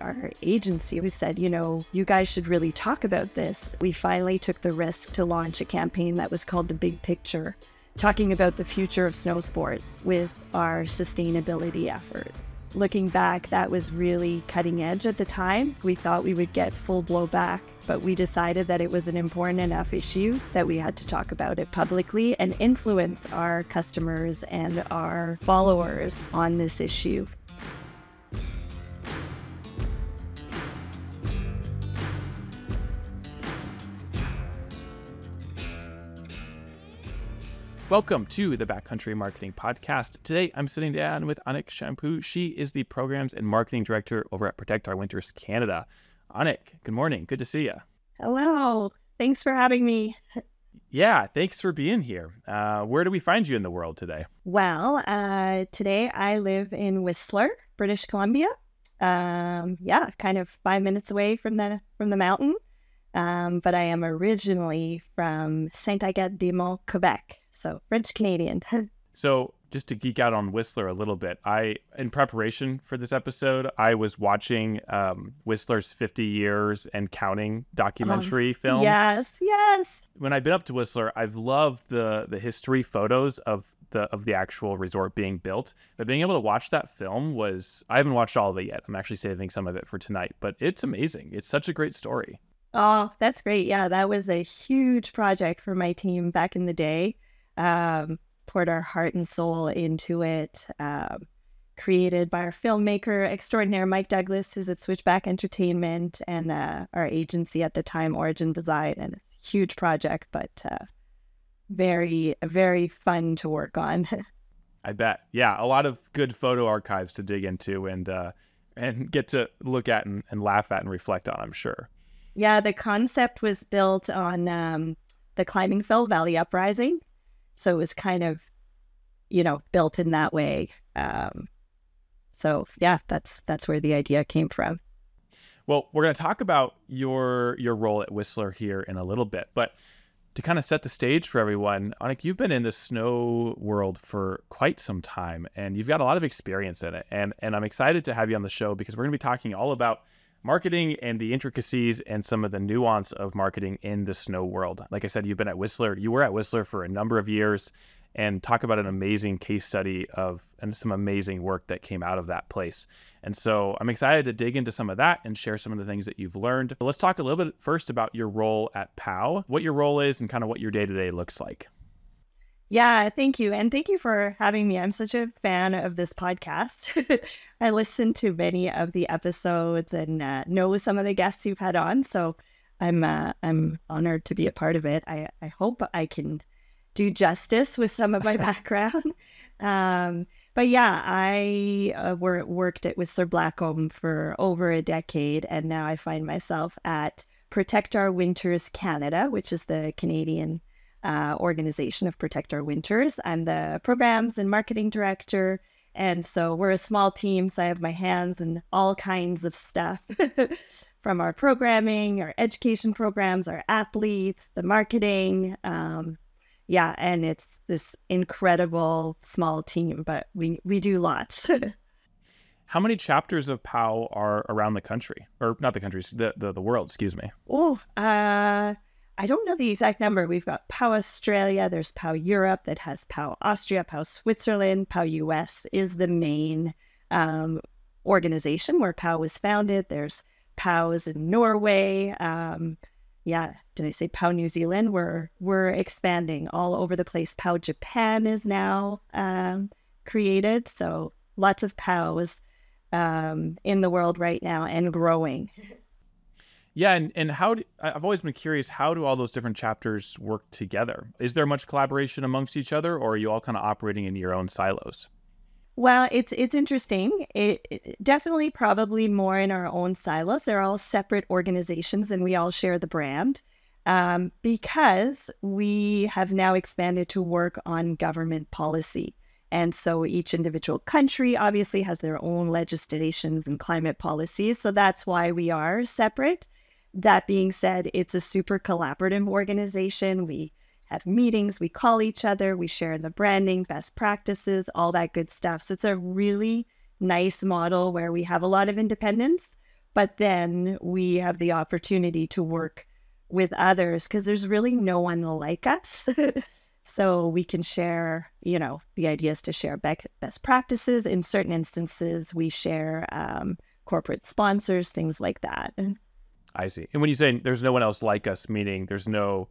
our agency who said, you know, you guys should really talk about this. We finally took the risk to launch a campaign that was called The Big Picture, talking about the future of snow sports with our sustainability efforts. Looking back, that was really cutting edge at the time. We thought we would get full blowback, but we decided that it was an important enough issue that we had to talk about it publicly and influence our customers and our followers on this issue. Welcome to the Backcountry Marketing Podcast. Today I'm sitting down with Anik Champoux. She is the Programs and Marketing Director over at Protect Our Winters Canada. Anik, good morning. Good to see you. Hello. Thanks for having me. Yeah, thanks for being here. Uh, where do we find you in the world today? Well, uh, today I live in Whistler, British Columbia. Um, yeah, kind of five minutes away from the from the mountain. Um, but I am originally from Saint Agathe des Monts, Quebec. So French Canadian. so just to geek out on Whistler a little bit, I in preparation for this episode, I was watching um, Whistler's 50 years and counting documentary um, film. Yes, yes. When I've been up to Whistler, I've loved the the history photos of the of the actual resort being built. But being able to watch that film was I haven't watched all of it yet. I'm actually saving some of it for tonight, but it's amazing. It's such a great story. Oh, that's great. Yeah, that was a huge project for my team back in the day um, poured our heart and soul into it. Um, created by our filmmaker extraordinaire Mike Douglas, who's at Switchback Entertainment, and uh, our agency at the time, Origin Design. And it's a huge project, but uh, very, very fun to work on. I bet. Yeah, a lot of good photo archives to dig into and uh, and get to look at and, and laugh at and reflect on. I'm sure. Yeah, the concept was built on um, the Climbing Fell Valley Uprising, so it was kind of, you know, built in that way. Um, so yeah, that's that's where the idea came from. Well, we're going to talk about your your role at Whistler here in a little bit, but to kind of set the stage for everyone, Anik, you've been in the snow world for quite some time, and you've got a lot of experience in it. and And I'm excited to have you on the show because we're going to be talking all about marketing and the intricacies and some of the nuance of marketing in the snow world. Like I said, you've been at Whistler. You were at Whistler for a number of years and talk about an amazing case study of and some amazing work that came out of that place. And so I'm excited to dig into some of that and share some of the things that you've learned. But let's talk a little bit first about your role at POW, what your role is and kind of what your day-to-day looks like. Yeah, thank you. And thank you for having me. I'm such a fan of this podcast. I listen to many of the episodes and uh, know some of the guests you've had on. So I'm uh, I'm honored to be a part of it. I, I hope I can do justice with some of my background. um, but yeah, I uh, wor- worked at Whistler Blackcomb for over a decade, and now I find myself at Protect Our Winters Canada, which is the Canadian uh, organization of Protect Our Winters. I'm the programs and marketing director. And so we're a small team. So I have my hands in all kinds of stuff from our programming, our education programs, our athletes, the marketing. Um, yeah. And it's this incredible small team, but we, we do lots. How many chapters of POW are around the country, or not the countries, the the, the world? Excuse me. Oh, uh, I don't know the exact number. We've got POW Australia, there's POW Europe that has POW Austria, POW Switzerland, POW US is the main um, organization where POW was founded. There's POWs in Norway. Um, yeah, did I say POW New Zealand? We're we're expanding all over the place. POW Japan is now um, created, so lots of POWs um, in the world right now and growing. Yeah, and, and how do, I've always been curious how do all those different chapters work together? Is there much collaboration amongst each other, or are you all kind of operating in your own silos? Well, it's it's interesting. It, it, definitely probably more in our own silos. They're all separate organizations, and we all share the brand um, because we have now expanded to work on government policy. And so each individual country obviously has their own legislations and climate policies. So that's why we are separate. That being said, it's a super collaborative organization. We have meetings, we call each other, we share the branding, best practices, all that good stuff. So it's a really nice model where we have a lot of independence, but then we have the opportunity to work with others because there's really no one like us. so we can share, you know, the idea is to share best practices. In certain instances, we share um, corporate sponsors, things like that. I see. And when you say there's no one else like us, meaning there's no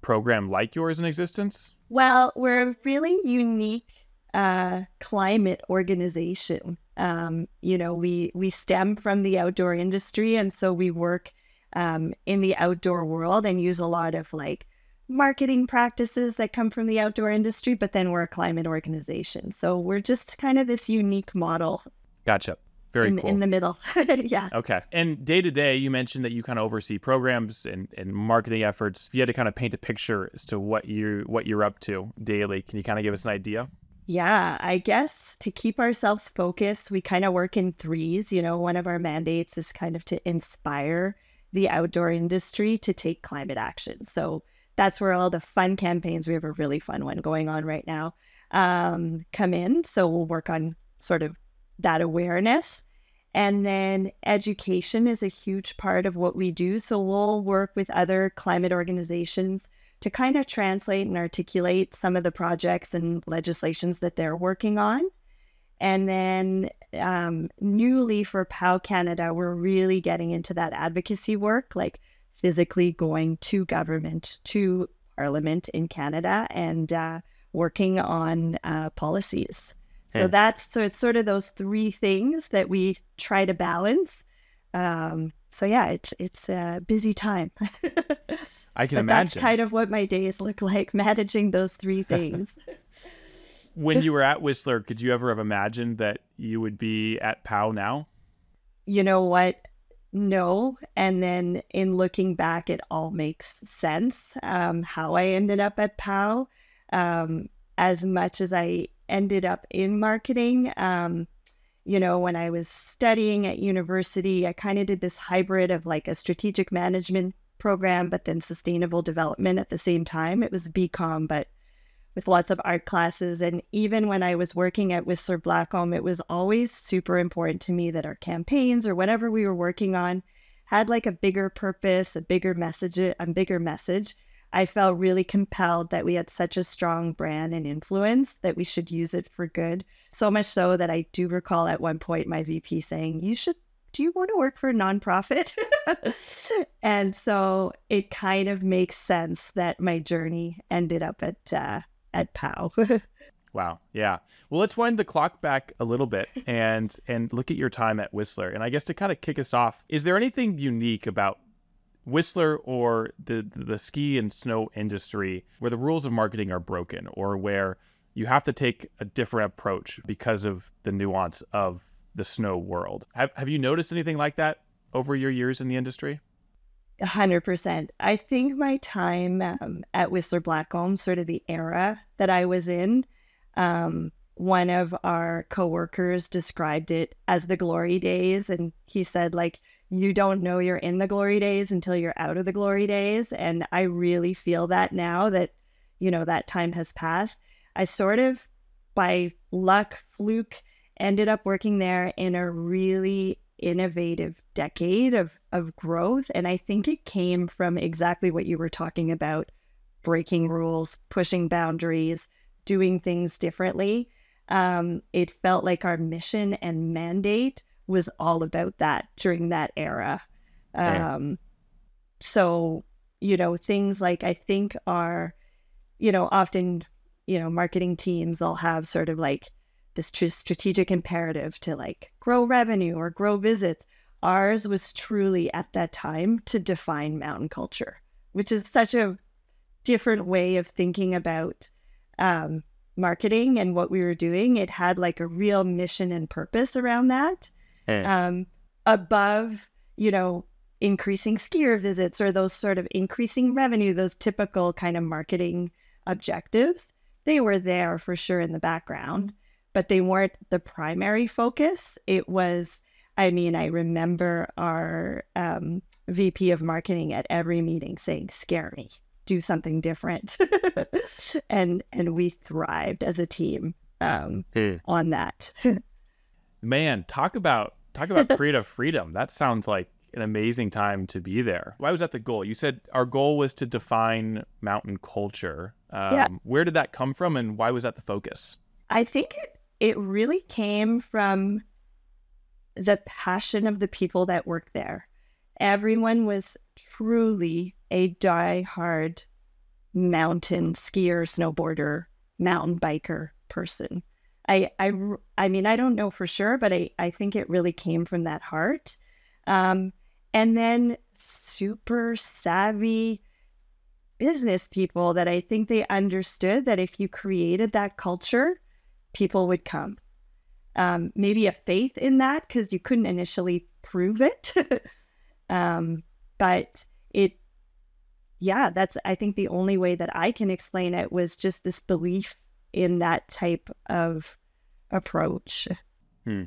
program like yours in existence? Well, we're a really unique uh, climate organization. Um, you know, we we stem from the outdoor industry, and so we work um, in the outdoor world and use a lot of like marketing practices that come from the outdoor industry. But then we're a climate organization, so we're just kind of this unique model. Gotcha. Very in, cool. in the middle. yeah. Okay. And day to day, you mentioned that you kind of oversee programs and, and marketing efforts. If you had to kind of paint a picture as to what you what you're up to daily, can you kind of give us an idea? Yeah, I guess to keep ourselves focused, we kind of work in threes. You know, one of our mandates is kind of to inspire the outdoor industry to take climate action. So that's where all the fun campaigns, we have a really fun one going on right now, um, come in. So we'll work on sort of that awareness. And then education is a huge part of what we do. So we'll work with other climate organizations to kind of translate and articulate some of the projects and legislations that they're working on. And then um, newly for POW Canada, we're really getting into that advocacy work, like physically going to government, to parliament in Canada, and uh, working on uh, policies. So yeah. that's so it's sort of those three things that we try to balance. Um, so yeah, it's it's a busy time. I can but imagine. That's kind of what my days look like, managing those three things. when you were at Whistler, could you ever have imagined that you would be at POW now? You know what? No. And then in looking back, it all makes sense um, how I ended up at POW. Um, as much as I ended up in marketing. Um, you know, when I was studying at university, I kind of did this hybrid of like a strategic management program, but then sustainable development at the same time. It was BCom, but with lots of art classes. And even when I was working at Whistler Blackcomb, it was always super important to me that our campaigns or whatever we were working on had like a bigger purpose, a bigger message, a bigger message. I felt really compelled that we had such a strong brand and influence that we should use it for good. So much so that I do recall at one point my VP saying, You should, do you want to work for a nonprofit? and so it kind of makes sense that my journey ended up at, uh, at POW. Wow. Yeah. Well, let's wind the clock back a little bit and and look at your time at Whistler. And I guess to kind of kick us off, is there anything unique about Whistler or the the ski and snow industry where the rules of marketing are broken or where you have to take a different approach because of the nuance of the snow world. Have have you noticed anything like that over your years in the industry? A hundred percent. I think my time um, at Whistler Blackcomb, sort of the era that I was in, um, one of our coworkers described it as the glory days, and he said like you don't know you're in the glory days until you're out of the glory days. And I really feel that now that, you know, that time has passed. I sort of, by luck, fluke, ended up working there in a really innovative decade of, of growth. And I think it came from exactly what you were talking about breaking rules, pushing boundaries, doing things differently. Um, it felt like our mission and mandate was all about that during that era. Um, So, you know, things like I think are, you know, often, you know, marketing teams, they'll have sort of like this tr- strategic imperative to like grow revenue or grow visits. Ours was truly at that time to define mountain culture, which is such a different way of thinking about um, marketing and what we were doing. It had like a real mission and purpose around that um, above, you know, increasing skier visits or those sort of increasing revenue, those typical kind of marketing objectives. They were there for sure in the background, but they weren't the primary focus. It was, I mean, I remember our um, VP of marketing at every meeting saying, "Scare me, do something different," and and we thrived as a team um, hmm. on that. Man, talk about Talk about creative freedom. That sounds like an amazing time to be there. Why was that the goal? You said our goal was to define mountain culture. Um, yeah. Where did that come from, and why was that the focus? I think it, it really came from the passion of the people that work there. Everyone was truly a die-hard mountain skier, snowboarder, mountain biker person. I, I, I mean, I don't know for sure, but I, I think it really came from that heart. Um, and then super savvy business people that I think they understood that if you created that culture, people would come. Um, maybe a faith in that because you couldn't initially prove it. um, but it, yeah, that's, I think the only way that I can explain it was just this belief in that type of approach. Hmm.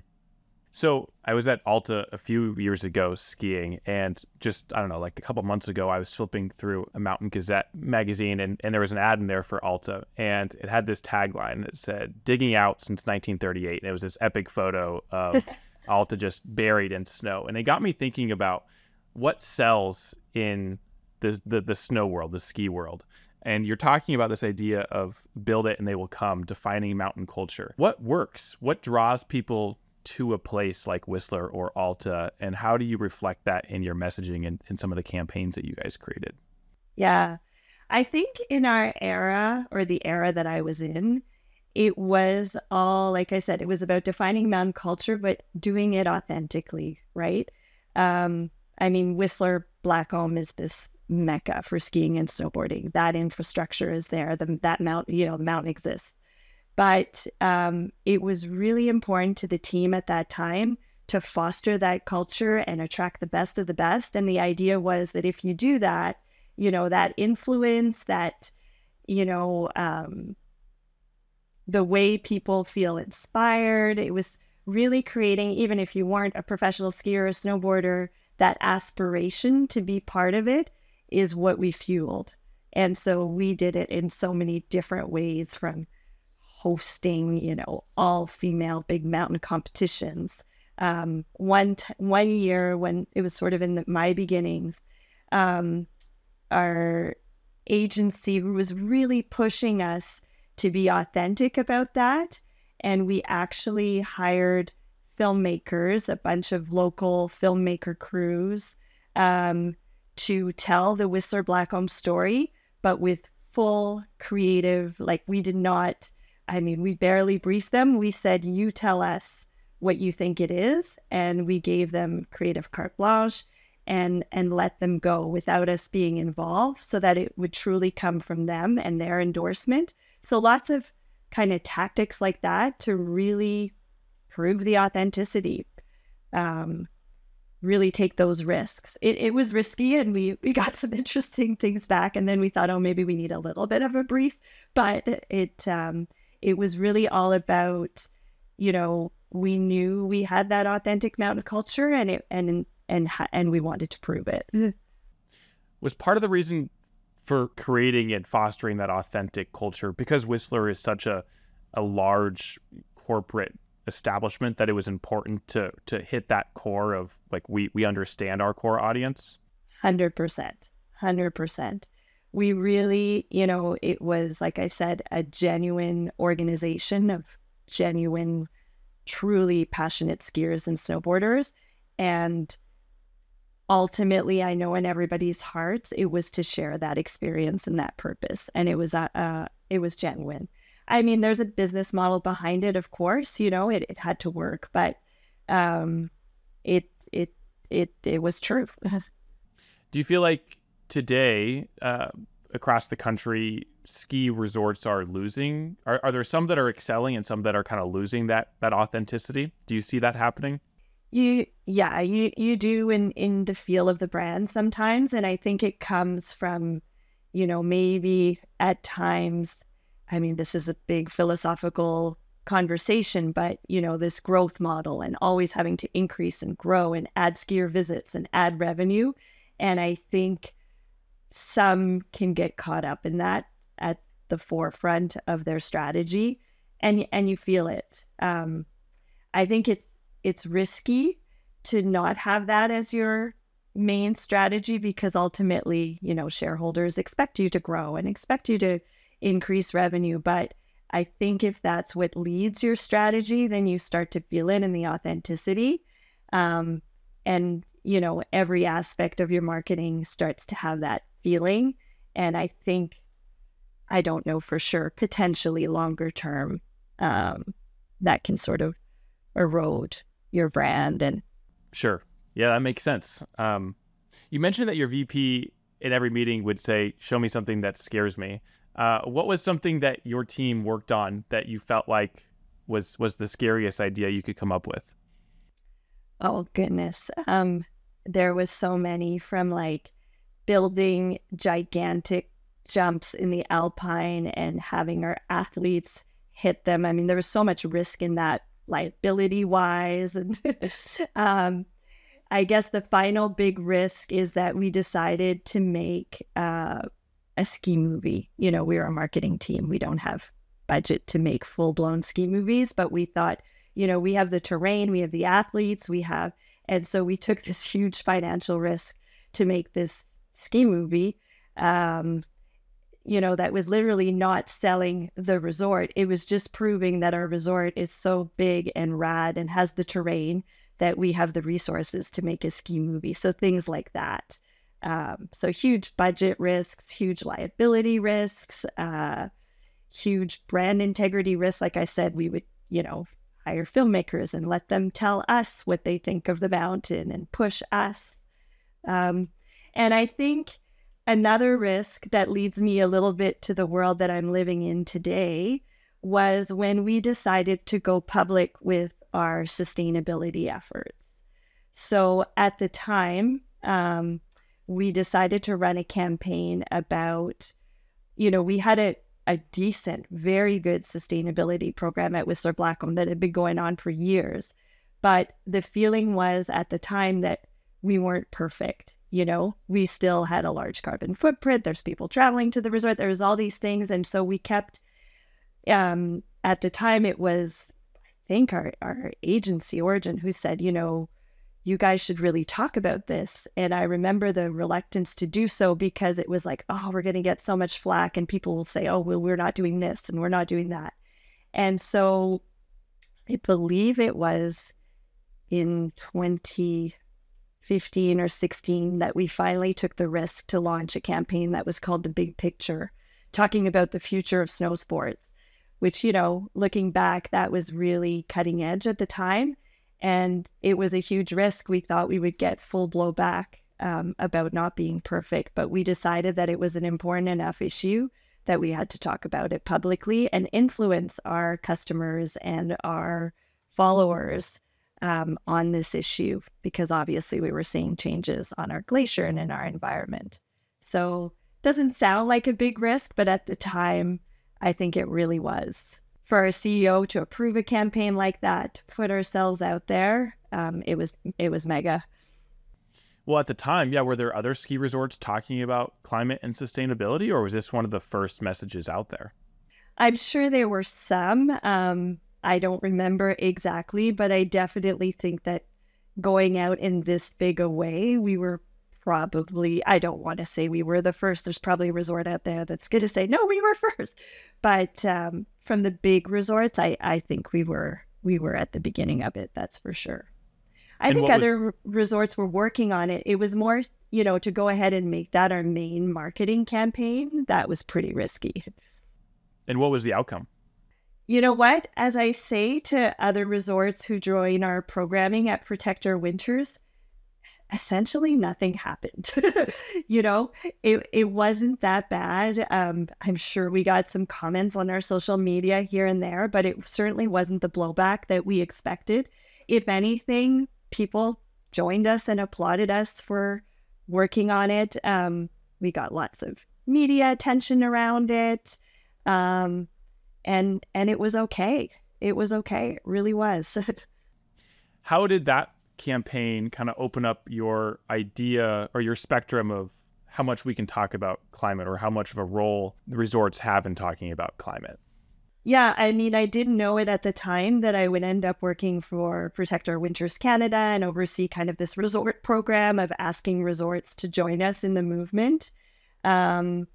So I was at Alta a few years ago skiing, and just I don't know, like a couple months ago, I was flipping through a Mountain Gazette magazine, and, and there was an ad in there for Alta, and it had this tagline that said "Digging out since 1938," and it was this epic photo of Alta just buried in snow, and it got me thinking about what sells in the, the the snow world, the ski world. And you're talking about this idea of build it and they will come, defining mountain culture. What works? What draws people to a place like Whistler or Alta? And how do you reflect that in your messaging and in some of the campaigns that you guys created? Yeah. I think in our era or the era that I was in, it was all, like I said, it was about defining mountain culture, but doing it authentically, right? Um, I mean, Whistler Black Blackcomb is this mecca for skiing and snowboarding. That infrastructure is there. The, that mountain, you know, the mountain exists. But um, it was really important to the team at that time to foster that culture and attract the best of the best. And the idea was that if you do that, you know, that influence, that, you know, um, the way people feel inspired, it was really creating, even if you weren't a professional skier or snowboarder, that aspiration to be part of it is what we fueled. And so we did it in so many different ways from hosting, you know, all female big mountain competitions. Um, one t- one year when it was sort of in the, my beginnings, um, our agency was really pushing us to be authentic about that, and we actually hired filmmakers, a bunch of local filmmaker crews, um, to tell the Whistler Blackcomb story, but with full creative, like we did not I mean, we barely briefed them. We said, you tell us what you think it is. And we gave them creative carte blanche and and let them go without us being involved so that it would truly come from them and their endorsement. So lots of kind of tactics like that to really prove the authenticity. Um, really take those risks. It, it was risky and we, we got some interesting things back. And then we thought, oh, maybe we need a little bit of a brief. But it um, it was really all about, you know, we knew we had that authentic mountain culture and it and and and we wanted to prove it. Was part of the reason for creating and fostering that authentic culture because Whistler is such a a large corporate establishment that it was important to to hit that core of like we we understand our core audience 100% 100% we really, you know, it was, like I said, a genuine organization of genuine, truly passionate skiers and snowboarders. And ultimately, I know in everybody's hearts, it was to share that experience and that purpose. And it was, uh, uh, it was genuine. I mean, there's a business model behind it, of course, you know, it, it had to work, but um, it, it, it, it was true. Do you feel like today uh, across the country ski resorts are losing? Are, are there some that are excelling and some that are kind of losing that that authenticity? Do you see that happening? You yeah you you do in in the feel of the brand sometimes and i think it comes from you know maybe at times i mean this is a big philosophical conversation but you know this growth model and always having to increase and grow and add skier visits and add revenue. And i think some can get caught up in that at the forefront of their strategy and and you feel it. Um, i think it's it's risky to not have that as your main strategy because ultimately, you know, shareholders expect you to grow and expect you to increase revenue. But I think if that's what leads your strategy, then you start to feel it in the authenticity. Um, and, you know, every aspect of your marketing starts to have that feeling. And I think, I don't know for sure, potentially longer term, um, that can sort of erode your brand and Sure. Yeah, that makes sense. Um, you mentioned that your VP in every meeting would say, "Show me something that scares me." Uh, what was something that your team worked on that you felt like was was the scariest idea you could come up with? Oh goodness, um, there was so many from like building gigantic jumps in the alpine and having our athletes hit them. I mean, there was so much risk in that liability wise and um, I guess the final big risk is that we decided to make uh, a ski movie. You know, we're a marketing team. We don't have budget to make full blown ski movies, but we thought, you know, we have the terrain, we have the athletes, we have, and so we took this huge financial risk to make this ski movie. Um, you know, that was literally not selling the resort. It was just proving that our resort is so big and rad and has the terrain that we have the resources to make a ski movie. So things like that. Um, so huge budget risks, huge liability risks, uh, huge brand integrity risks. Like I said, we would, you know, hire filmmakers and let them tell us what they think of the mountain and push us. Um, and I think another risk that leads me a little bit to the world that I'm living in today was when we decided to go public with our sustainability efforts. So at the time, um, we decided to run a campaign about, you know, we had a, a decent, very good sustainability program at Whistler Blackcomb that had been going on for years. But the feeling was at the time that we weren't perfect. You know, we still had a large carbon footprint. There's people traveling to the resort. There's all these things. And so we kept, um, at the time, it was I think our, our agency origin who said you know you guys should really talk about this and i remember the reluctance to do so because it was like oh we're going to get so much flack and people will say oh well we're not doing this and we're not doing that and so i believe it was in 2015 or 16 that we finally took the risk to launch a campaign that was called the big picture talking about the future of snow sports which, you know, looking back, that was really cutting edge at the time. And it was a huge risk. We thought we would get full blowback um, about not being perfect, but we decided that it was an important enough issue that we had to talk about it publicly and influence our customers and our followers um, on this issue because obviously we were seeing changes on our glacier and in our environment. So doesn't sound like a big risk, but at the time I think it really was. For our CEO to approve a campaign like that, put ourselves out there, um, it was it was mega. Well, at the time, yeah, were there other ski resorts talking about climate and sustainability, or was this one of the first messages out there? I'm sure there were some. Um, I don't remember exactly, but I definitely think that going out in this big a way, we were probably, I don't want to say we were the first. There's probably a resort out there that's going to say, no, we were first. But um, from the big resorts, I, I think we were we were at the beginning of it. That's for sure. I and think other was... resorts were working on it. It was more, you know, to go ahead and make that our main marketing campaign. That was pretty risky. And what was the outcome? You know what? As I say to other resorts who join our programming at Protect Our Winters, essentially nothing happened. you know, it, it wasn't that bad. Um, I'm sure we got some comments on our social media here and there, but it certainly wasn't the blowback that we expected. If anything, people joined us and applauded us for working on it. Um, we got lots of media attention around it. Um, and and it was okay. It was okay. It really was. How did that campaign kind of open up your idea or your spectrum of how much we can talk about climate or how much of a role the resorts have in talking about climate? Yeah, I mean, I didn't know it at the time that I would end up working for Protect Our Winters Canada and oversee kind of this resort program of asking resorts to join us in the movement. Um,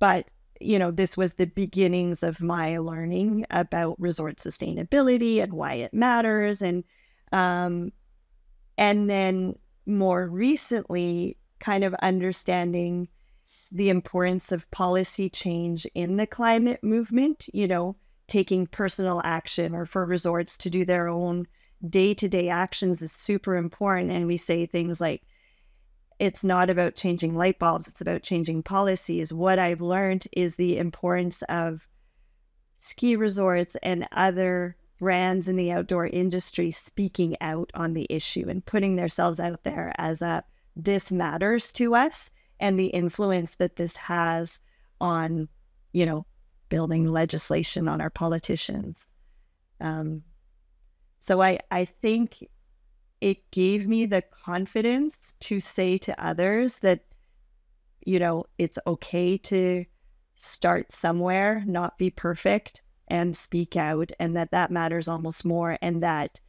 but, you know, this was the beginnings of my learning about resort sustainability and why it matters. And, um, and then more recently, kind of understanding the importance of policy change in the climate movement, you know, taking personal action or for resorts to do their own day to day actions is super important. And we say things like, it's not about changing light bulbs, it's about changing policies. What I've learned is the importance of ski resorts and other brands in the outdoor industry speaking out on the issue and putting themselves out there as a this matters to us and the influence that this has on, you know, building legislation on our politicians. Um, so I, I think it gave me the confidence to say to others that, you know, it's okay to start somewhere, not be perfect, and speak out, and that that matters almost more, and that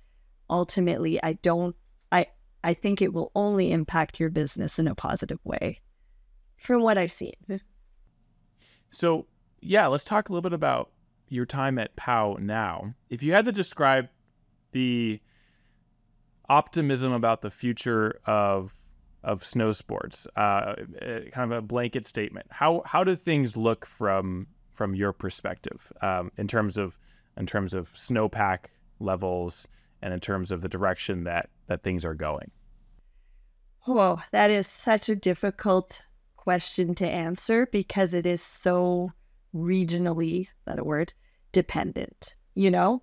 ultimately I don't, I, I think it will only impact your business in a positive way, from what I've seen. So yeah, let's talk a little bit about your time at POW now. If you had to describe the optimism about the future of of snow sports, uh, eh, kind of a blanket statement, how how do things look from from your perspective um, in terms of in terms of snowpack levels and in terms of the direction that that things are going? Oh, that is such a difficult question to answer because it is so regionally, that word, dependent, you know?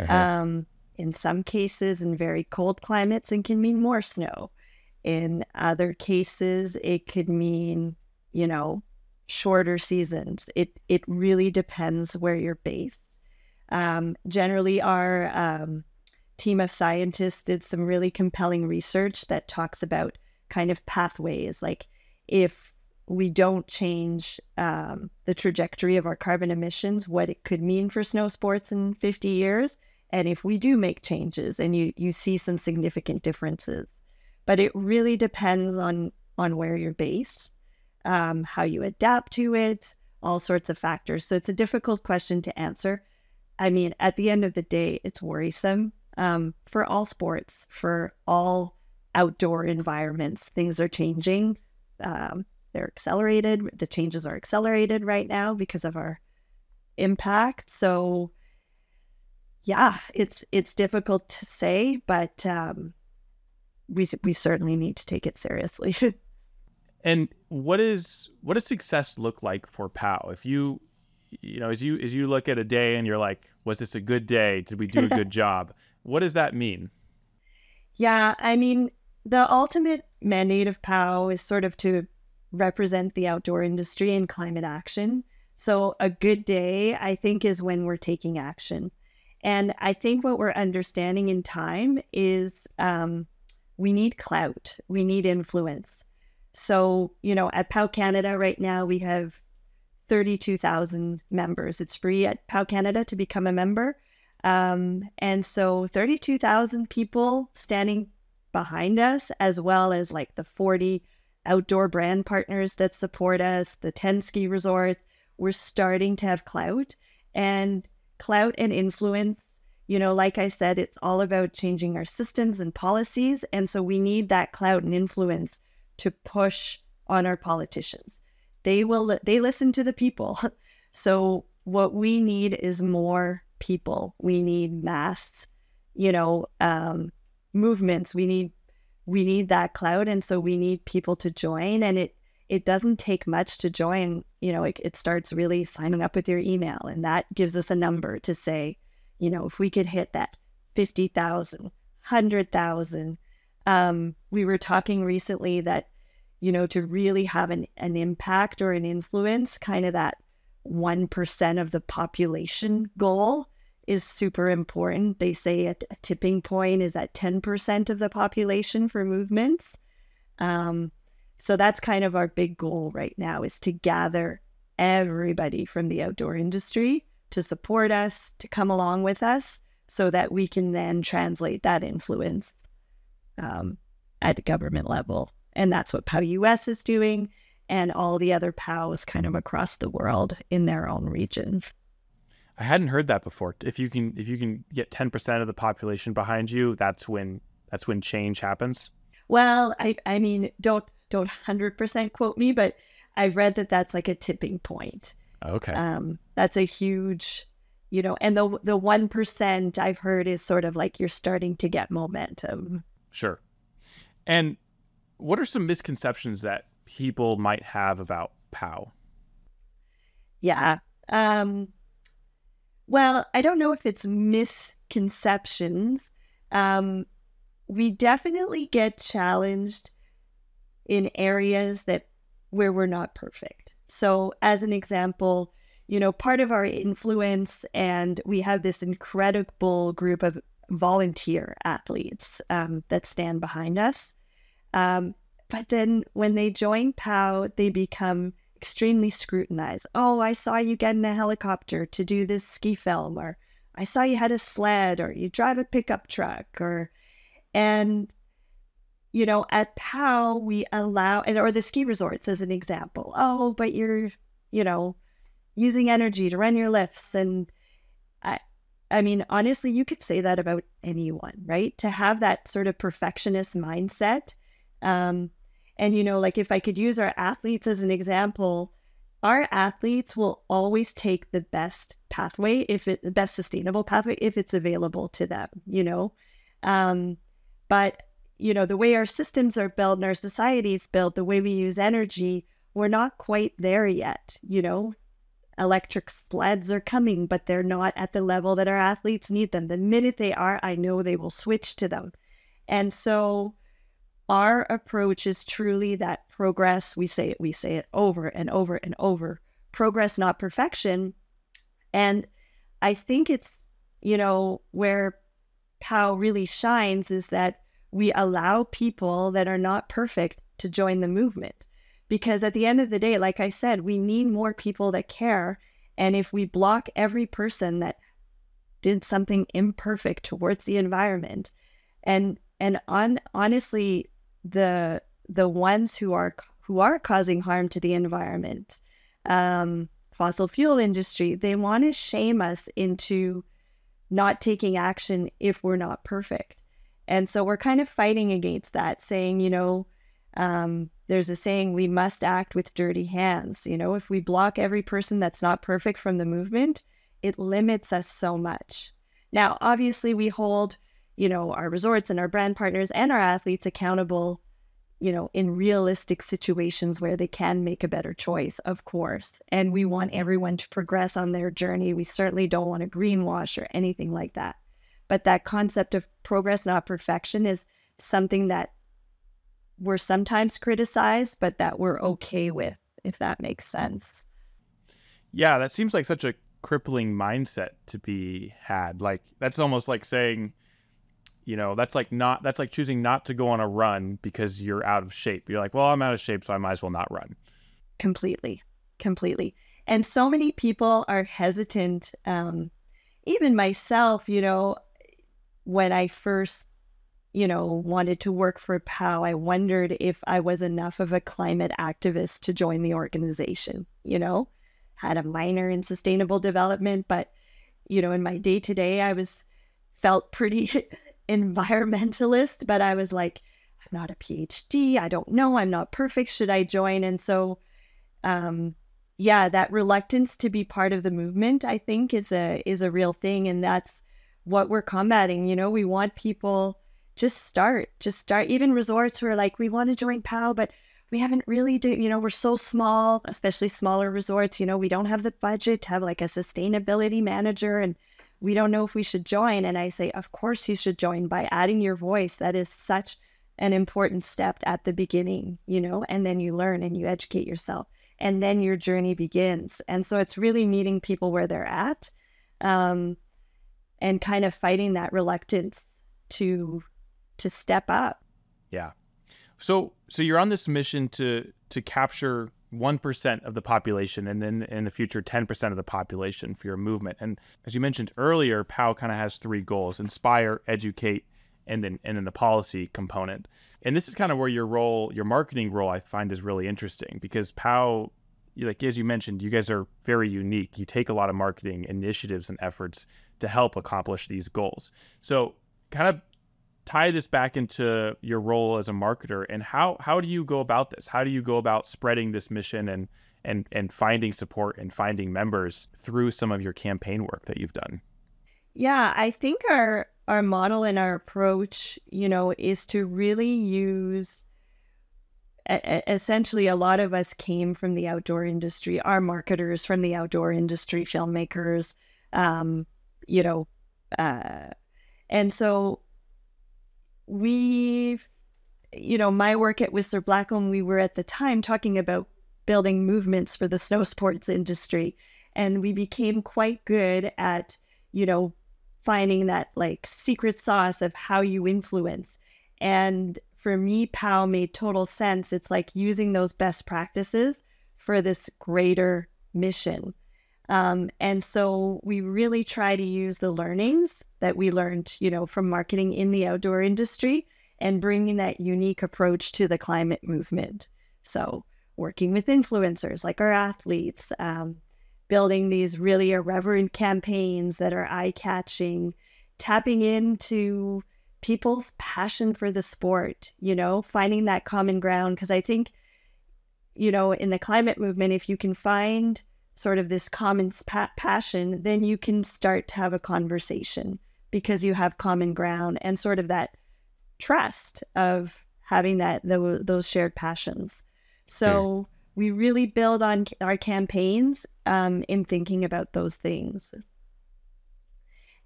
Uh-huh. Um, in some cases, in very cold climates, it can mean more snow. In other cases, it could mean, you know, shorter seasons. It it really depends where you're based. Um, generally, our um, team of scientists did some really compelling research that talks about kind of pathways, like if we don't change um, the trajectory of our carbon emissions, what it could mean for snow sports in 50 years, and if we do make changes and you you see some significant differences. But it really depends on on where you're based, um, how you adapt to it, all sorts of factors. So it's a difficult question to answer. I mean, at the end of the day, it's worrisome um, for all sports, for all outdoor environments. Things are changing. Um, they're accelerated. The changes are accelerated right now because of our impact. So yeah, it's it's difficult to say, but um, we we certainly need to take it seriously. and what is what does success look like for POW? If you you know as you as you look at a day and you're like, was this a good day? Did we do a good job? What does that mean? Yeah, I mean, the ultimate mandate of POW is sort of to represent the outdoor industry and climate action. So, a good day, I think, is when we're taking action. And I think what we're understanding in time is um, we need clout, we need influence. So, you know, at POW Canada right now, we have 32,000 members. It's free at POW Canada to become a member. Um, and so 32,000 people standing behind us, as well as like the 40 outdoor brand partners that support us, the 10 ski resorts, we're starting to have clout and clout and influence. You know, like I said, it's all about changing our systems and policies. And so we need that clout and influence to push on our politicians. They will, they listen to the people. So what we need is more people. We need mass, you know, um, movements. We need we need that cloud, and so we need people to join and it it doesn't take much to join you know it, it starts really signing up with your email and that gives us a number to say you know if we could hit that 50,000 100,000 um, we were talking recently that you know to really have an, an impact or an influence kind of that 1% of the population goal is super important. They say a, tipping point is at 10% of the population for movements. Um, so that's kind of our big goal right now is to gather everybody from the outdoor industry to support us, to come along with us, so that we can then translate that influence um, at government level. And that's what POW US is doing, and all the other POWs kind of across the world in their own regions. I hadn't heard that before. If you can if you can get 10% of the population behind you, that's when that's when change happens. Well, I I mean, don't don't 100% quote me, but I've read that that's like a tipping point. Okay. Um that's a huge you know, and the the 1% I've heard is sort of like you're starting to get momentum. Sure. And what are some misconceptions that people might have about POW? Yeah. Um well, I don't know if it's misconceptions. Um, we definitely get challenged in areas that where we're not perfect. So, as an example, you know, part of our influence, and we have this incredible group of volunteer athletes um, that stand behind us. Um, but then when they join POW, they become extremely scrutinized. Oh, I saw you get in a helicopter to do this ski film, or I saw you had a sled, or you drive a pickup truck, or and you know, at POW we allow and or the ski resorts as an example. Oh, but you're, you know, using energy to run your lifts. And I I mean, honestly, you could say that about anyone, right? To have that sort of perfectionist mindset. Um, and, you know, like if I could use our athletes as an example, our athletes will always take the best pathway if it the best sustainable pathway if it's available to them, you know. Um, but you know, the way our systems are built and our society is built, the way we use energy, we're not quite there yet, you know. Electric sleds are coming, but they're not at the level that our athletes need them. The minute they are, I know they will switch to them. And so our approach is truly that progress we say it we say it over and over and over progress not perfection and i think it's you know where pow really shines is that we allow people that are not perfect to join the movement because at the end of the day like i said we need more people that care and if we block every person that did something imperfect towards the environment and and on honestly the the ones who are who are causing harm to the environment, um, fossil fuel industry, they want to shame us into not taking action if we're not perfect. And so we're kind of fighting against that, saying, you know, um, there's a saying, we must act with dirty hands. You know, if we block every person that's not perfect from the movement, it limits us so much. Now, obviously, we hold you know, our resorts and our brand partners and our athletes accountable, you know, in realistic situations where they can make a better choice, of course. And we want everyone to progress on their journey. We certainly don't want to greenwash or anything like that. But that concept of progress, not perfection, is something that we're sometimes criticized, but that we're okay with, if that makes sense. Yeah, that seems like such a crippling mindset to be had. Like, that's almost like saying, you know that's like not that's like choosing not to go on a run because you're out of shape you're like well i'm out of shape so i might as well not run completely completely and so many people are hesitant um even myself you know when i first you know wanted to work for pow i wondered if i was enough of a climate activist to join the organization you know had a minor in sustainable development but you know in my day to day i was felt pretty environmentalist, but I was like, I'm not a PhD. I don't know. I'm not perfect. Should I join? And so, um, yeah, that reluctance to be part of the movement, I think, is a is a real thing, and that's what we're combating. You know, we want people just start, just start. Even resorts who are like, we want to join POW, but we haven't really do. You know, we're so small, especially smaller resorts. You know, we don't have the budget to have like a sustainability manager and we don't know if we should join. And I say, of course you should join by adding your voice. That is such an important step at the beginning, you know, and then you learn and you educate yourself and then your journey begins. And so it's really meeting people where they're at um, and kind of fighting that reluctance to to step up. Yeah. So so you're on this mission to to capture 1% of the population and then in the future 10% of the population for your movement. And as you mentioned earlier, POW kind of has three goals: inspire, educate, and then and then the policy component. And this is kind of where your role, your marketing role I find is really interesting because POW like as you mentioned, you guys are very unique. You take a lot of marketing initiatives and efforts to help accomplish these goals. So, kind of tie this back into your role as a marketer and how how do you go about this? How do you go about spreading this mission and and and finding support and finding members through some of your campaign work that you've done? Yeah, I think our our model and our approach, you know, is to really use essentially a lot of us came from the outdoor industry our marketers from the outdoor industry filmmakers um, you know uh, and so we you know my work at whistler blackcomb we were at the time talking about building movements for the snow sports industry and we became quite good at you know finding that like secret sauce of how you influence and for me, POW made total sense. It's like using those best practices for this greater mission. Um, and so we really try to use the learnings that we learned, you know, from marketing in the outdoor industry and bringing that unique approach to the climate movement. So working with influencers like our athletes, um, building these really irreverent campaigns that are eye catching, tapping into people's passion for the sport, you know, finding that common ground. Because I think, you know, in the climate movement, if you can find sort of this common pa- passion, then you can start to have a conversation because you have common ground and sort of that trust of having that the, those shared passions. So we really build on our campaigns um, in thinking about those things.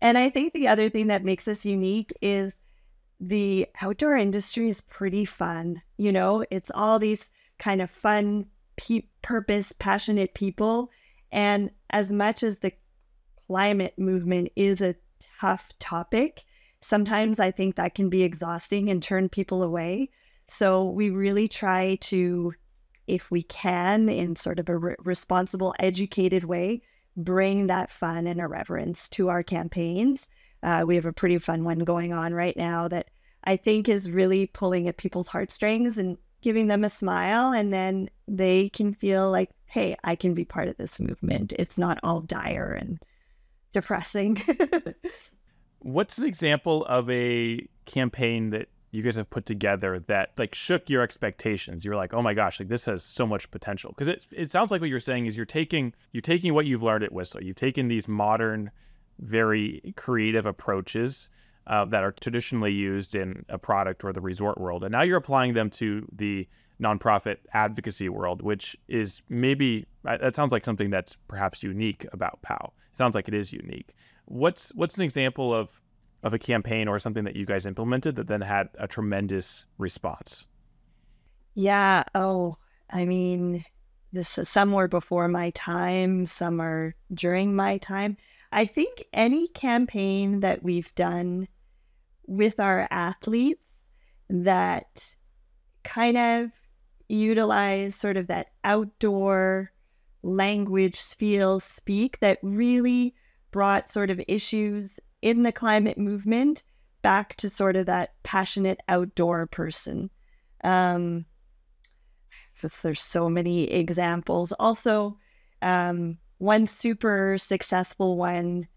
And I think the other thing that makes us unique is the outdoor industry is pretty fun. You know, it's all these kind of fun, pe- purpose, passionate people. And as much as the climate movement is a tough topic, sometimes I think that can be exhausting and turn people away. So we really try to, if we can, in sort of a re- responsible, educated way, bring that fun and irreverence to our campaigns uh, we have a pretty fun one going on right now that I think is really pulling at people's heartstrings and giving them a smile. And then they can feel like, hey, I can be part of this movement. It's not all dire and depressing. What's an example of a campaign that you guys have put together that like shook your expectations you're like oh my gosh like this has so much potential because it, it sounds like what you're saying is you're taking you're taking what you've learned at whistler you've taken these modern very creative approaches uh, that are traditionally used in a product or the resort world. And now you're applying them to the nonprofit advocacy world, which is maybe uh, that sounds like something that's perhaps unique about POW. It sounds like it is unique. What's what's an example of of a campaign or something that you guys implemented that then had a tremendous response? Yeah. Oh, I mean, this some were before my time, some are during my time. I think any campaign that we've done with our athletes that kind of utilize sort of that outdoor language, feel, speak that really brought sort of issues in the climate movement back to sort of that passionate outdoor person. Um, there's so many examples. Also, um, one super successful one,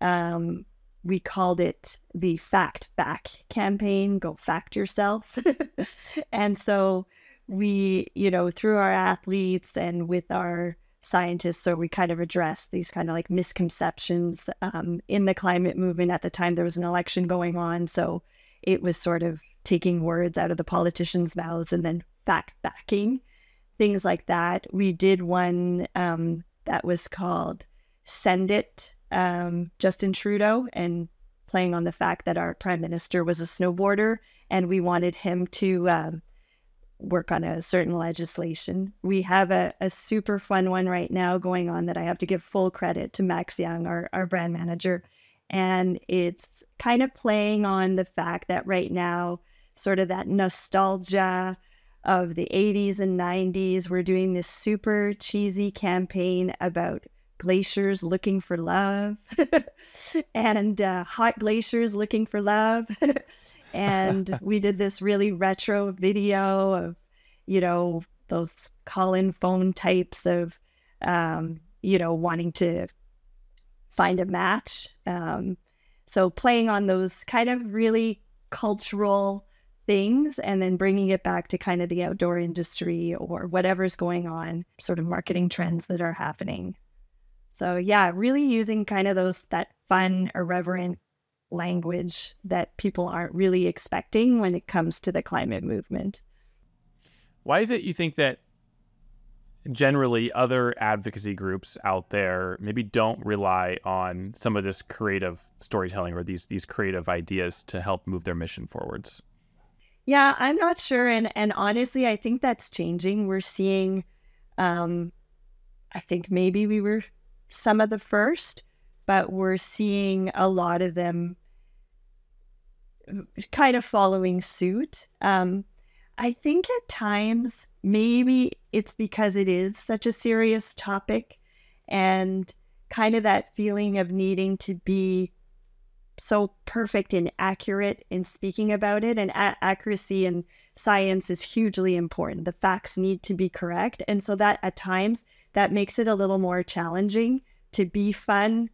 um, we called it the Fact Back campaign. Go fact yourself. and so we, you know, through our athletes and with our scientists, so we kind of addressed these kind of like misconceptions um, in the climate movement. At the time, there was an election going on. So it was sort of taking words out of the politicians' mouths and then fact backing things like that. We did one um, that was called Send It, um, Justin Trudeau, and playing on the fact that our prime minister was a snowboarder and we wanted him to um, work on a certain legislation. We have a, a, super fun one right now going on that I have to give full credit to Max Young, our, our brand manager. And it's kind of playing on the fact that right now, sort of that nostalgia of the 80s and 90s. We're doing this super cheesy campaign about glaciers looking for love and uh, hot glaciers looking for love. and we did this really retro video of, you know, those call in phone types of, um, you know, wanting to find a match. Um, so playing on those kind of really cultural things and then bringing it back to kind of the outdoor industry or whatever's going on, sort of marketing trends that are happening. So yeah, really using kind of those that fun, irreverent language that people aren't really expecting when it comes to the climate movement. Why is it you think that generally other advocacy groups out there maybe don't rely on some of this creative storytelling or these these creative ideas to help move their mission forwards? Yeah, I'm not sure and and honestly I think that's changing. We're seeing um I think maybe we were some of the first, but we're seeing a lot of them kind of following suit. Um, I think at times maybe it's because it is such a serious topic and kind of that feeling of needing to be so perfect and accurate in speaking about it. And accuracy in science is hugely important. The facts need to be correct. And so that at times that makes it a little more challenging to be fun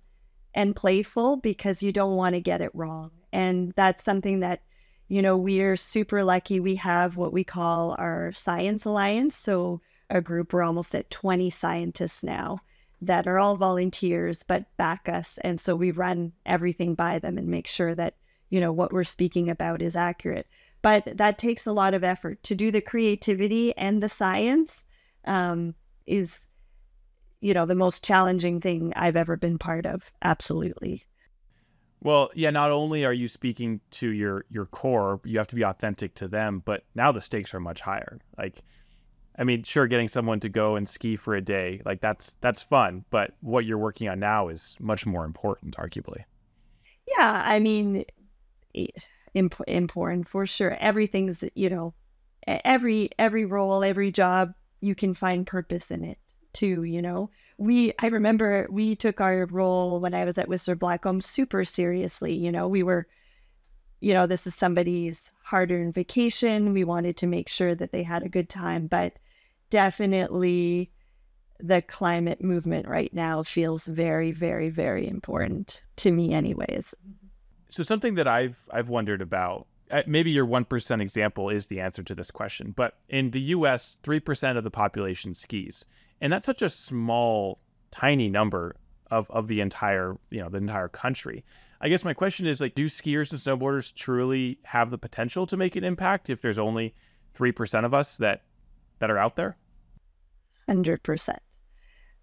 and playful because you don't want to get it wrong. And that's something that, you know, we're super lucky. We have what we call our Science Alliance. So, a group, we're almost at 20 scientists now that are all volunteers but back us. And so we run everything by them and make sure that, you know, what we're speaking about is accurate. But that takes a lot of effort to do the creativity and the science um, is you know, the most challenging thing I've ever been part of. Absolutely. Well, yeah, not only are you speaking to your your core, you have to be authentic to them, but now the stakes are much higher. Like I mean, sure getting someone to go and ski for a day, like that's that's fun, but what you're working on now is much more important arguably. Yeah, I mean imp- important for sure. Everything's, you know, every every role, every job, you can find purpose in it too, you know. We I remember we took our role when I was at Whistler Blackcomb super seriously, you know. We were you know, this is somebody's hard-earned vacation. We wanted to make sure that they had a good time, but definitely the climate movement right now feels very very very important to me anyways. So something that I've I've wondered about uh, maybe your 1% example is the answer to this question, but in the US, 3% of the population skis. And that's such a small, tiny number of, of the entire, you know, the entire country. I guess my question is like, do skiers and snowboarders truly have the potential to make an impact if there's only 3% of us that, that are out there? 100%.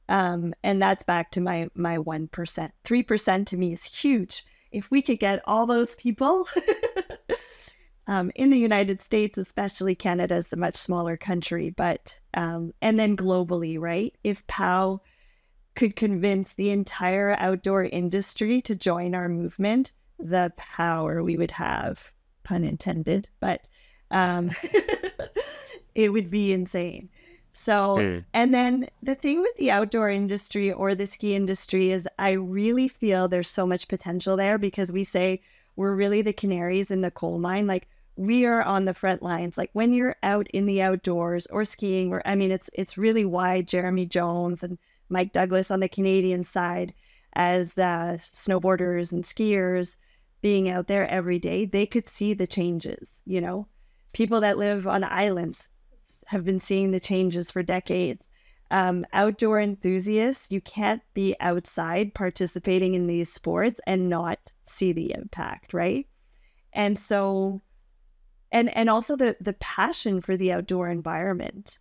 Um, and that's back to my, my 1%. 3% to me is huge. If we could get all those people um, in the United States, especially Canada is a much smaller country, but um, and then globally, right? If POW could convince the entire outdoor industry to join our movement, the power we would have, pun intended, but um, it would be insane. So, mm. and then the thing with the outdoor industry or the ski industry is I really feel there's so much potential there because we say we're really the canaries in the coal mine. Like, we are on the front lines. Like when you're out in the outdoors or skiing, or I mean, it's it's really why Jeremy Jones and Mike Douglas on the Canadian side, as uh, snowboarders and skiers, being out there every day, they could see the changes. You know, people that live on islands have been seeing the changes for decades. Um, outdoor enthusiasts, you can't be outside participating in these sports and not see the impact, right? And so and and also the the passion for the outdoor environment.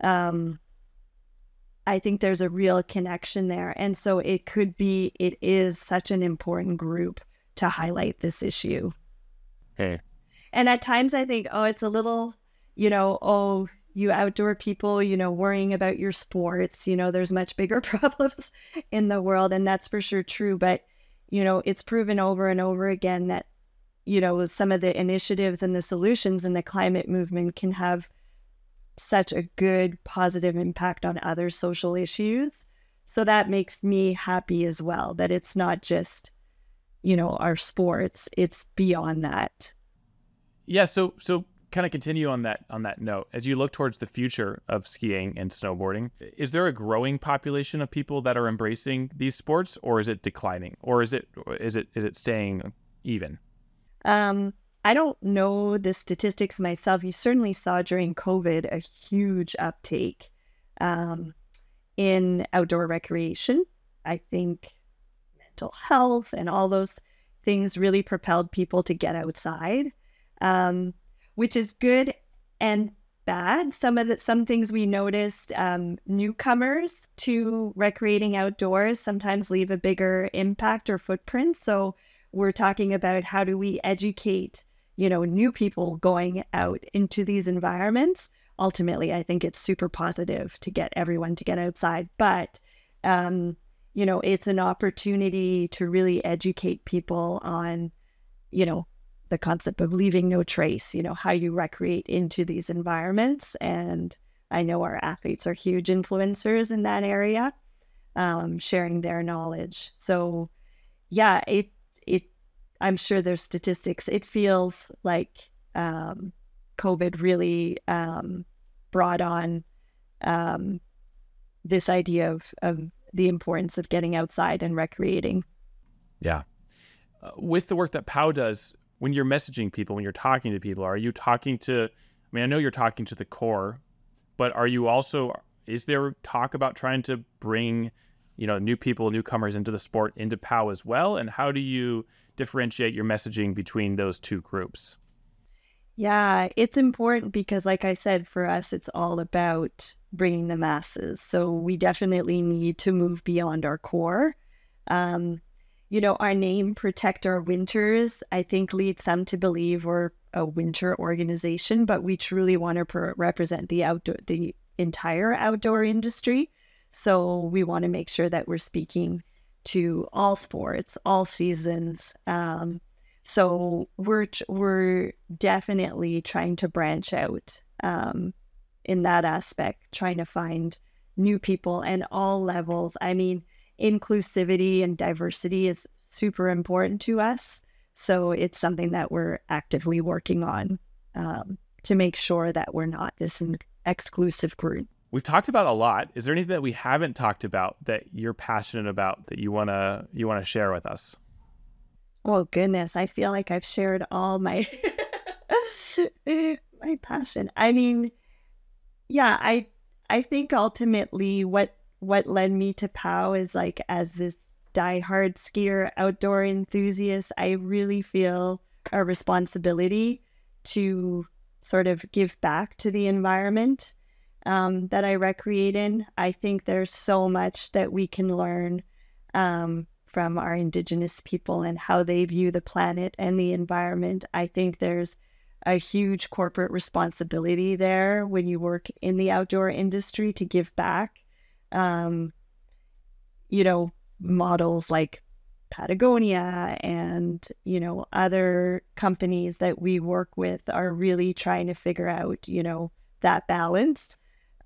Um i think there's a real connection there. And so it could be it is such an important group to highlight this issue. Hey. And at times i think oh it's a little you know oh you outdoor people you know worrying about your sports you know there's much bigger problems in the world and that's for sure true. But you know it's proven over and over again that you know, some of the initiatives and the solutions in the climate movement can have such a good positive impact on other social issues. So that makes me happy as well that it's not just, you know, our sports, it's beyond that. Yeah, so so kind of continue on that on that note as you look towards the future of skiing and snowboarding is there a growing population of people that are embracing these sports or is it declining or is it is it is it staying even um i don't know the statistics myself you certainly saw during covid a huge uptake um, in outdoor recreation i think mental health and all those things really propelled people to get outside um, which is good and bad. Some of the some things we noticed um, newcomers to recreating outdoors sometimes leave a bigger impact or footprint. So we're talking about how do we educate you know new people going out into these environments. Ultimately, I think it's super positive to get everyone to get outside, but um, you know it's an opportunity to really educate people on you know the concept of leaving no trace, you know, how you recreate into these environments. And I know our athletes are huge influencers in that area, um, sharing their knowledge. So, yeah, it, I'm sure there's statistics. It feels like um, COVID really um, brought on um, this idea of, of the importance of getting outside and recreating. Yeah. Uh, with the work that POW does, when you're messaging people, when you're talking to people, are you talking to? I mean, I know you're talking to the core, but are you also? Is there talk about trying to bring, you know, new people, newcomers into the sport into POW as well? And how do you differentiate your messaging between those two groups? Yeah, it's important because, like I said, for us, it's all about bringing the masses. So we definitely need to move beyond our core. Um, you know, our name, Protect Our Winters, I think leads some to believe we're a winter organization, but we truly want to per- represent the outdoor, the entire outdoor industry. So we want to make sure that we're speaking to all sports, all seasons. Um, so we're we're definitely trying to branch out um, in that aspect, trying to find new people and all levels. I mean, inclusivity and diversity is super important to us. So it's something that we're actively working on um, to make sure that we're not this exclusive group. We've talked about a lot. Is there anything that we haven't talked about that you're passionate about that you wanna you wanna share with us? Oh goodness, I feel like I've shared all my my passion. I mean, yeah, I I think ultimately what what led me to POW is like as this diehard skier, outdoor enthusiast, I really feel a responsibility to sort of give back to the environment um, that I recreate in. I think there's so much that we can learn um, from our Indigenous people and how they view the planet and the environment. I think there's a huge corporate responsibility there when you work in the outdoor industry to give back um, you know, models like Patagonia and, you know, other companies that we work with are really trying to figure out, you know, that balance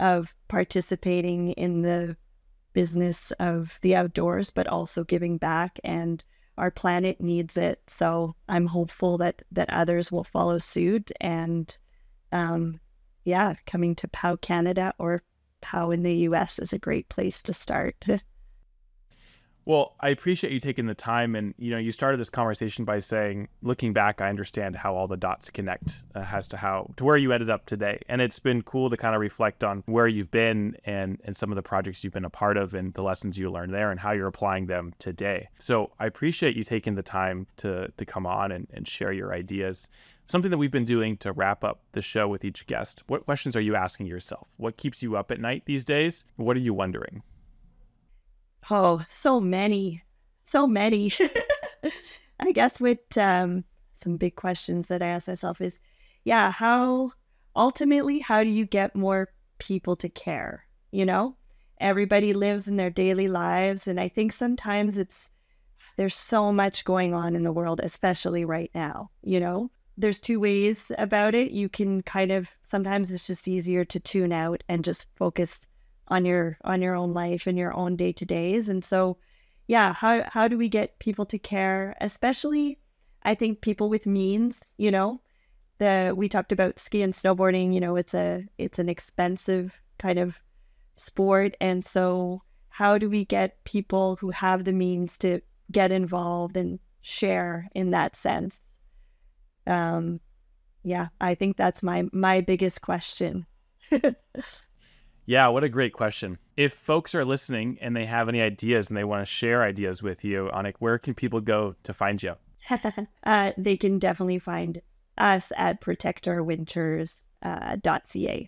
of participating in the business of the outdoors, but also giving back. And our planet needs it. So I'm hopeful that that others will follow suit and um, yeah, coming to POW Canada or POW in the US is a great place to start. Well, I appreciate you taking the time, and you know, you started this conversation by saying, looking back, I understand how all the dots connect uh, as to how to where you ended up today, and it's been cool to kind of reflect on where you've been and and some of the projects you've been a part of, and the lessons you learned there, and how you're applying them today. So I appreciate you taking the time to to come on and, and share your ideas something that we've been doing to wrap up the show with each guest. What questions are you asking yourself? What keeps you up at night these days? What are you wondering? Oh, so many, so many. I guess with um, some big questions that I ask myself is, yeah, how ultimately, how do you get more people to care? You know, everybody lives in their daily lives. And I think sometimes it's, there's so much going on in the world, especially right now, you know, there's two ways about it. You can kind of sometimes it's just easier to tune out and just focus on your on your own life and your own day to days. And so, yeah, how how do we get people to care? Especially, I think people with means. You know, the we talked about ski and snowboarding. You know, it's a it's an expensive kind of sport, and so how do we get people who have the means to get involved and share in that sense? Um, yeah, I think that's my my biggest question. yeah, what a great question. If folks are listening and they have any ideas and they want to share ideas with you, Anik, where can people go to find you? uh, they can definitely find us at protectourwinters.ca. Uh,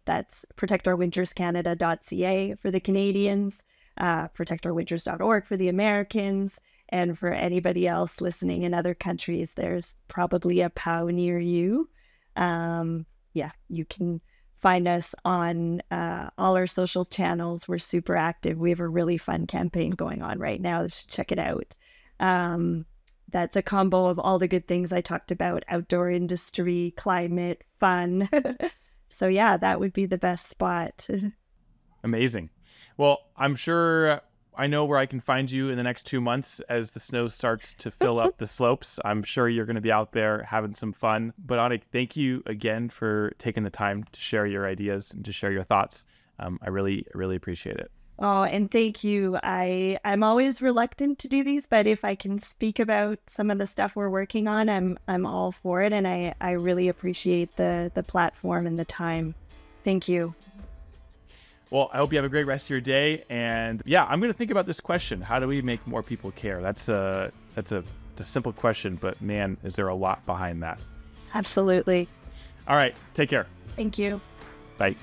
That's protectourwinterscanada.ca for the Canadians, uh, protectourwinters.org for the Americans, and for anybody else listening in other countries, there's probably a POW near you. Um, yeah, you can find us on uh, all our social channels. We're super active. We have a really fun campaign going on right now. check it out. Um, that's a combo of all the good things I talked about outdoor industry, climate, fun. so, yeah, that would be the best spot. Amazing. Well, I'm sure I know where I can find you in the next two months as the snow starts to fill up the slopes. I'm sure you're going to be out there having some fun. But Anik, thank you again for taking the time to share your ideas and to share your thoughts. Um, I really, really appreciate it. Oh, and thank you. I I'm always reluctant to do these, but if I can speak about some of the stuff we're working on, I'm I'm all for it, and I I really appreciate the the platform and the time. Thank you. Well, I hope you have a great rest of your day. And yeah, I'm going to think about this question: How do we make more people care? That's a that's a, a simple question, but man, is there a lot behind that? Absolutely. All right. Take care. Thank you. Bye.